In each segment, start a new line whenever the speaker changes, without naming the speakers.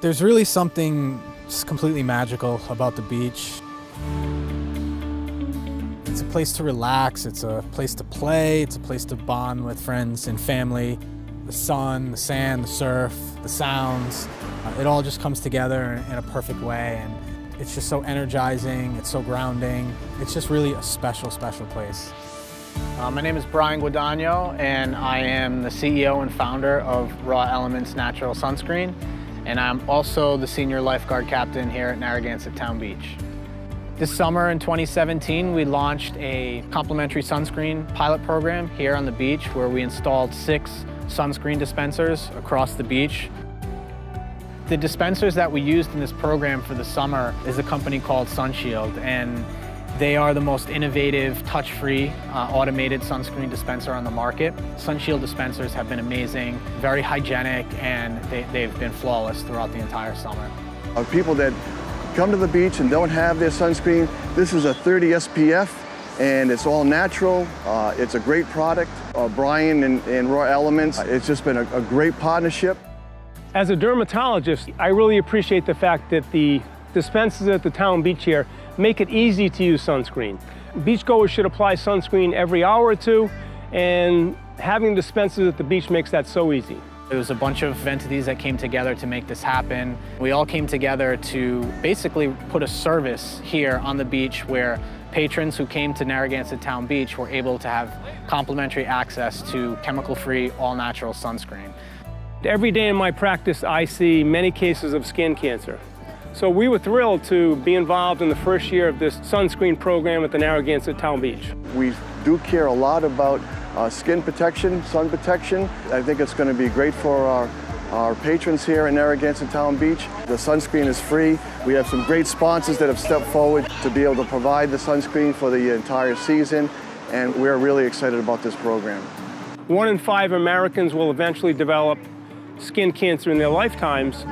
There's really something completely magical about the beach. It's a place to relax, it's a place to play, it's a place to bond with friends and family. The sun, the sand, the surf, the sounds, uh, it all just comes together in a perfect way and it's just so energizing, it's so grounding. It's just really a special, special place.
Uh, my name is Brian Guadagno and I am the CEO and founder of Raw Elements Natural Sunscreen and I'm also the senior lifeguard captain here at Narragansett Town Beach. This summer in 2017, we launched a complimentary sunscreen pilot program here on the beach where we installed six sunscreen dispensers across the beach. The dispensers that we used in this program for the summer is a company called Sunshield and they are the most innovative, touch-free, uh, automated sunscreen dispenser on the market. Sunshield dispensers have been amazing, very hygienic, and they, have been flawless throughout the entire summer.
Uh, people that come to the beach and don't have their sunscreen, this is a 30 SPF, and it's all natural. Uh, it's a great product. Uh, Brian and, and, Raw Elements, it's just been a, a great partnership.
As a dermatologist, I really appreciate the fact that the dispensers at the town beach here make it easy to use sunscreen. Beachgoers should apply sunscreen every hour or two, and having dispensers at the beach makes that so easy.
It was a bunch of entities that came together to make this happen. We all came together to basically put a service here on the beach where patrons who came to Narragansett Town Beach were able to have complimentary access to chemical-free, all-natural sunscreen.
Every day in my practice, I see many cases of skin cancer. So we were thrilled to be involved in the first year of this sunscreen program at the Narragansett Town Beach.
We do care a lot about uh, skin protection, sun protection. I think it's going to be great for our, our patrons here in Narragansett Town Beach. The sunscreen is free. We have some great sponsors that have stepped forward to be able to provide the sunscreen for the entire season, and we're really excited about this program.
One in five Americans will eventually develop skin cancer in their lifetimes,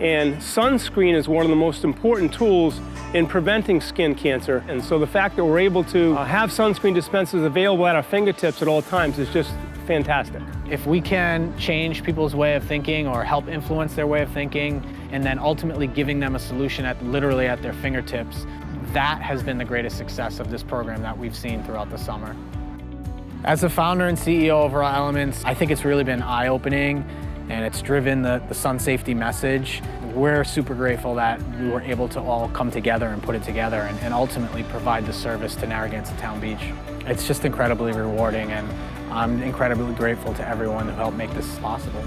and sunscreen is one of the most important tools in preventing skin cancer. And so the fact that we're able to uh, have sunscreen dispensers available at our fingertips at all times is just fantastic.
If we can change people's way of thinking or help influence their way of thinking, and then ultimately giving them a solution at literally at their fingertips, that has been the greatest success of this program that we've seen throughout the summer. As the founder and CEO of Raw Elements, I think it's really been eye-opening and it's driven the, the sun safety message. We're super grateful that we were able to all come together and put it together and, and ultimately provide the service to Narragansett Town Beach. It's just incredibly rewarding and I'm incredibly grateful to everyone who helped make this possible.